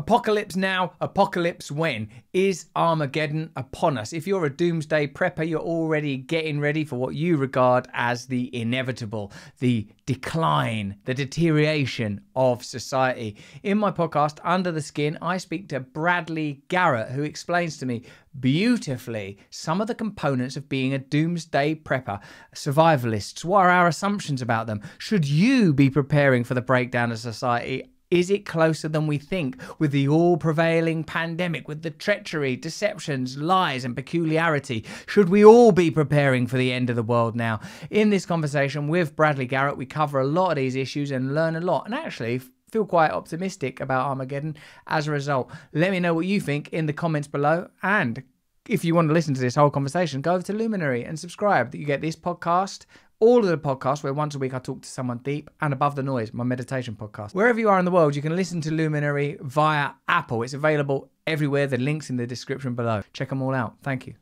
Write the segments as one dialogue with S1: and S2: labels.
S1: Apocalypse now, apocalypse when? Is Armageddon upon us? If you're a doomsday prepper, you're already getting ready for what you regard as the inevitable, the decline, the deterioration of society. In my podcast, Under the Skin, I speak to Bradley Garrett, who explains to me beautifully some of the components of being a doomsday prepper, survivalists. What are our assumptions about them? Should you be preparing for the breakdown of society? Is it closer than we think with the all prevailing pandemic, with the treachery, deceptions, lies, and peculiarity? Should we all be preparing for the end of the world now? In this conversation with Bradley Garrett, we cover a lot of these issues and learn a lot, and actually feel quite optimistic about Armageddon as a result. Let me know what you think in the comments below. And if you want to listen to this whole conversation, go over to Luminary and subscribe. that You get this podcast all of the podcasts where once a week I talk to someone deep and above the noise, my meditation podcast. Wherever you are in the world, you can listen to Luminary via Apple. It's available everywhere. The links in the description below. Check them all out. Thank you.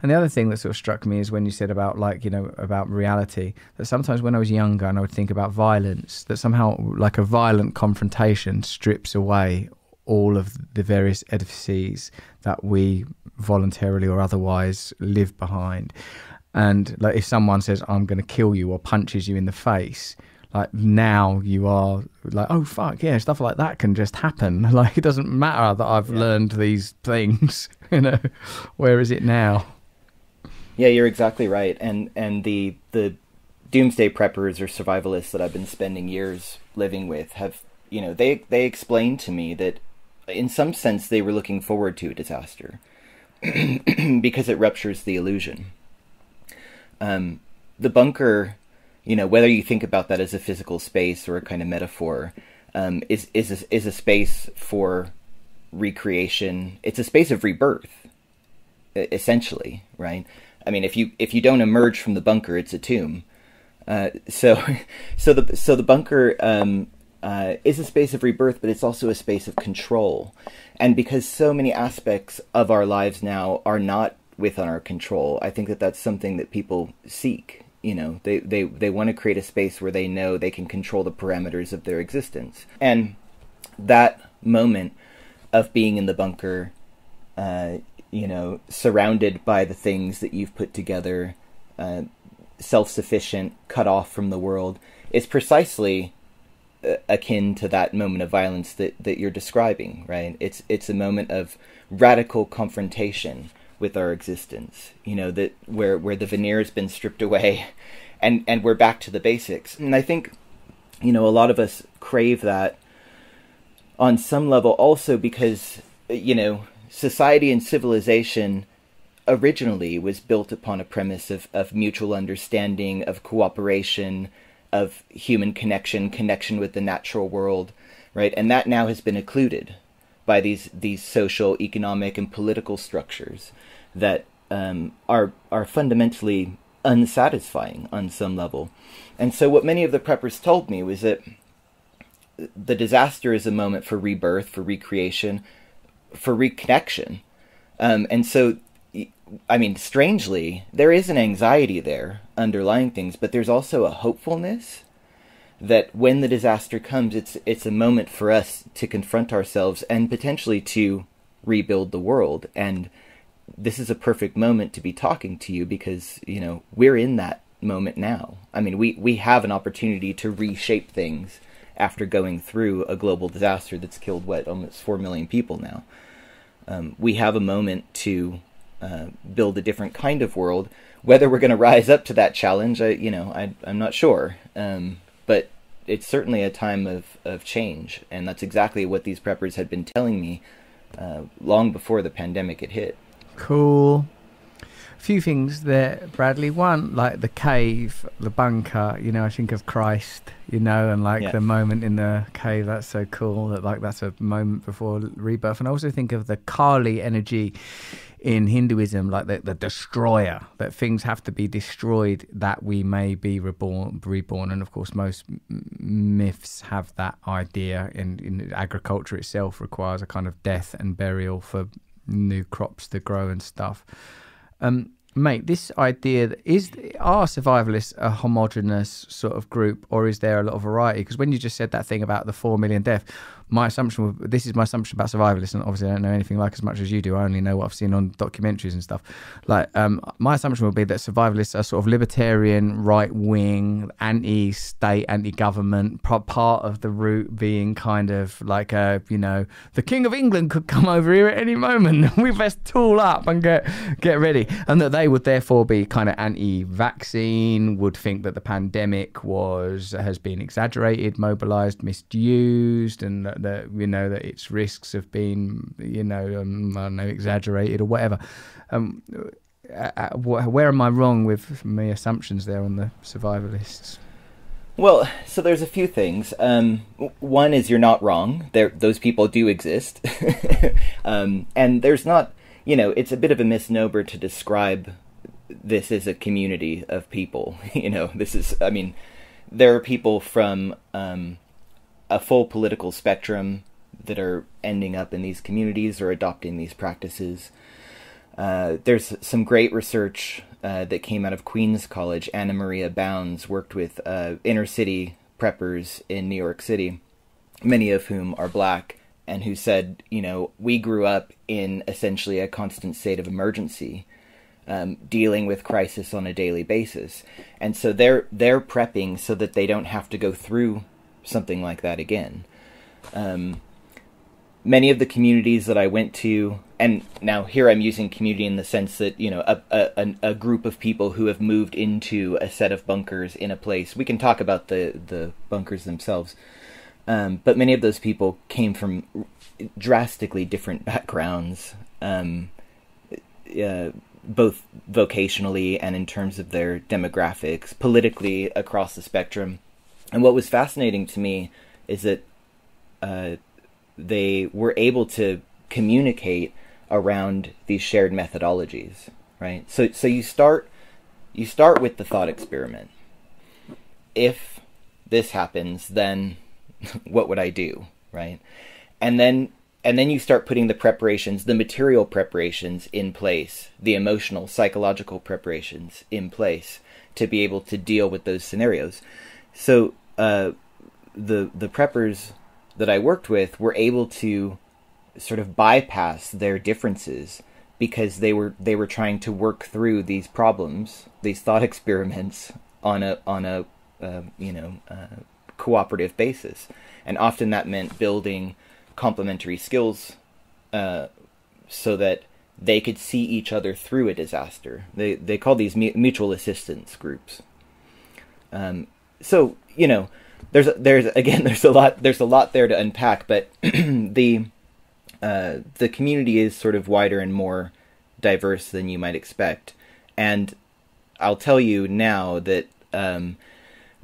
S1: And the other thing that sort of struck me is when you said about like, you know, about reality, that sometimes when I was younger and I would think about violence, that somehow like a violent confrontation strips away all of the various edifices that we voluntarily or otherwise live behind. And like if someone says I'm going to kill you or punches you in the face, like now you are like oh fuck yeah stuff like that can just happen. Like it doesn't matter that i've yeah. learned these things you know? Where is it now?
S2: Yeah you're exactly right. And and the the doomsday preppers or survivalists that i've been spending years living with have you know they they explained to me that in some sense they were looking forward to a disaster because it ruptures the illusion um, the bunker, you know, whether you think about that as a physical space or a kind of metaphor, um, is is a, is a space for recreation. It's a space of rebirth, essentially, right? I mean, if you if you don't emerge from the bunker, it's a tomb. Uh, so, so the so the bunker um, uh, is a space of rebirth, but it's also a space of control. And because so many aspects of our lives now are not within our control. I think that that's something that people seek. You know, they, they, they want to create a space where they know they can control the parameters of their existence. And that moment of being in the bunker, uh, you know, surrounded by the things that you've put together, uh, self sufficient, cut off from the world, is precisely uh, akin to that moment of violence that, that you're describing, right? It's it's a moment of radical confrontation with our existence. You know that where where the veneer has been stripped away, and and we're back to the basics. And I think, you know, a lot of us crave that on some level, also because you know society and civilization originally was built upon a premise of, of mutual understanding, of cooperation, of human connection, connection with the natural world, right? And that now has been occluded by these these social, economic, and political structures that um, are are fundamentally unsatisfying on some level. And so, what many of the preppers told me was that the disaster is a moment for rebirth, for recreation, for reconnection. Um, and so, I mean, strangely, there is an anxiety there underlying things, but there's also a hopefulness that when the disaster comes, it's it's a moment for us to confront ourselves and potentially to rebuild the world and this is a perfect moment to be talking to you because you know we're in that moment now. I mean, we we have an opportunity to reshape things after going through a global disaster that's killed what almost four million people now. Um, we have a moment to uh, build a different kind of world. Whether we're going to rise up to that challenge, I, you know, I, am not sure. Um, it's certainly a time of, of change, and that's exactly what these preppers had been telling me uh, long before the pandemic had hit.
S1: Cool. A few things there, Bradley. One, like the cave, the bunker. You know, I think of Christ. You know, and like yeah. the moment in the cave. That's so cool. That like that's a moment before rebirth. And I also think of the Kali energy in Hinduism, like the, the destroyer, that things have to be destroyed that we may be reborn. reborn. And of course, most myths have that idea. In, in agriculture itself requires a kind of death and burial for new crops to grow and stuff. Um, mate, this idea is are survivalists a homogenous sort of group, or is there a lot of variety? Because when you just said that thing about the four million death, my assumption this is my assumption about survivalists, and obviously I don't know anything like as much as you do. I only know what I've seen on documentaries and stuff. Like, um, my assumption would be that survivalists are sort of libertarian, right wing, anti state, anti government, part of the root being kind of like a, you know, the King of England could come over here at any moment. we best tool up and get get ready. And that they would therefore be kind of anti vaccine, would think that the pandemic was has been exaggerated, mobilized, misused, and that, that you know that its risks have been, you know, um, I don't know, exaggerated or whatever. Um, uh, uh where am I wrong with my assumptions there on the survivalists?
S2: Well, so there's a few things. Um, one is you're not wrong. There, those people do exist, um, and there's not. You know, it's a bit of a misnomer to describe this as a community of people. You know, this is. I mean, there are people from um, a full political spectrum that are ending up in these communities or adopting these practices. Uh, there's some great research uh, that came out of Queens College. Anna Maria Bounds worked with uh, inner city preppers in New York City, many of whom are black, and who said, you know, we grew up in essentially a constant state of emergency. Um, dealing with crisis on a daily basis, and so they're they're prepping so that they don't have to go through something like that again. Um, many of the communities that I went to, and now here I'm using community in the sense that you know a, a, a group of people who have moved into a set of bunkers in a place. We can talk about the the bunkers themselves, um, but many of those people came from drastically different backgrounds, um, uh, both vocationally and in terms of their demographics, politically across the spectrum. And what was fascinating to me is that uh, they were able to communicate around these shared methodologies, right? So so you start you start with the thought experiment. If this happens, then what would I do, right? And then and then you start putting the preparations, the material preparations in place, the emotional, psychological preparations in place to be able to deal with those scenarios. So uh, the the preppers that I worked with were able to sort of bypass their differences because they were they were trying to work through these problems, these thought experiments on a on a uh, you know uh, cooperative basis, and often that meant building complementary skills uh, so that they could see each other through a disaster. They they call these mutual assistance groups. Um, so you know there's there's again there's a lot there's a lot there to unpack, but the uh, the community is sort of wider and more diverse than you might expect, and I'll tell you now that um,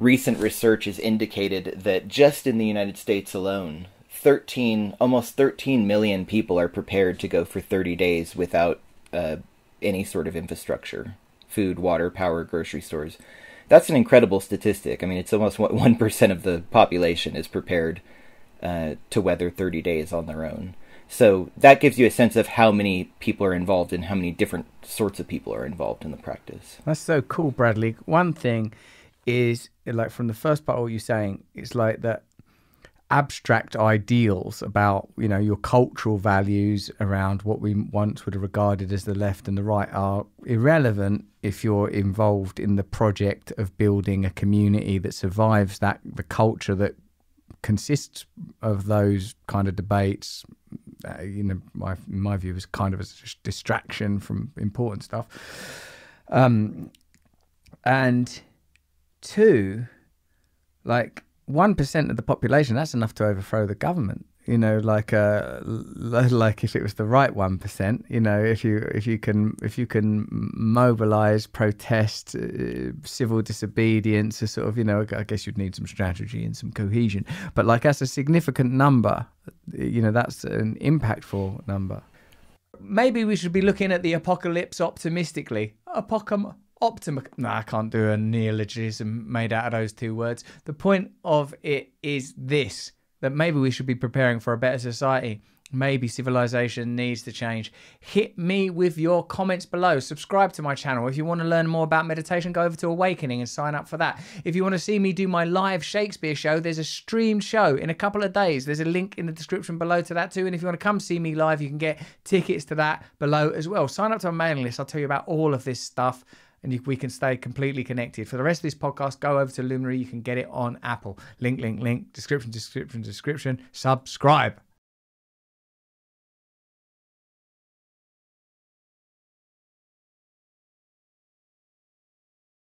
S2: recent research has indicated that just in the United States alone, 13 almost 13 million people are prepared to go for 30 days without uh, any sort of infrastructure, food, water, power, grocery stores that's an incredible statistic. I mean, it's almost one percent of the population is prepared uh, to weather 30 days on their own. So that gives you a sense of how many people are involved and how many different sorts of people are involved in the practice.
S1: That's so cool, Bradley. One thing is like from the first part of what you're saying, it's like that abstract ideals about you know your cultural values around what we once would have regarded as the left and the right are irrelevant if you're involved in the project of building a community that survives that the culture that consists of those kind of debates uh, you know my my view is kind of a distraction from important stuff. Um and two like one percent of the population, that's enough to overthrow the government. You know, like uh, like if it was the right one percent. You know, if you if you can if you can mobilize, protest, uh, civil disobedience, a sort of you know, I guess you'd need some strategy and some cohesion. But like that's a significant number. You know, that's an impactful number. Maybe we should be looking at the apocalypse optimistically. Apocalypse optim. No, I can't do a neologism made out of those two words. The point of it is this that maybe we should be preparing for a better society. Maybe civilization needs to change. Hit me with your comments below. Subscribe to my channel. If you want to learn more about meditation, go over to Awakening and sign up for that. If you want to see me do my live Shakespeare show, there's a streamed show in a couple of days. There's a link in the description below to that too. And if you want to come see me live, you can get tickets to that below as well. Sign up to my mailing list. I'll tell you about all of this stuff and we can stay completely connected. For the rest of this podcast, go over to Luminary. You can get it on Apple. Link, link, link, description, description, description. Subscribe.